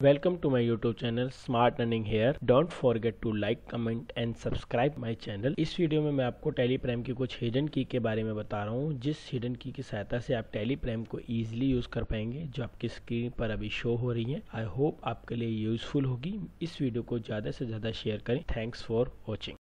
Welcome to my YouTube channel Smart Running here. Don't forget to like, comment and subscribe my channel. इस video में मैं आपको Teleprime की कुछ hidden की के बारे में बता रहा हूँ जिस हिडन की की सहायता से आप टेलीप्राइम को इजिली यूज़ कर पाएँगे जो आपकी स्क्रीन पर अभी शो हो रही है आई होप आपके लिए यूज़फुल होगी इस वीडियो को ज़्यादा से ज़्यादा शेयर करें थैंक्स फॉर वॉचिंग